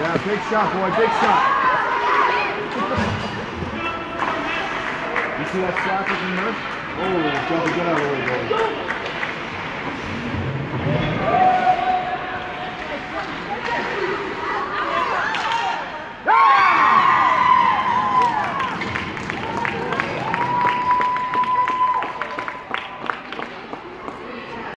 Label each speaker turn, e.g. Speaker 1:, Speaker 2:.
Speaker 1: Yeah, big shot, boy, big shot. you see that shot with the nurse? Oh, jump, get out of the way, boy.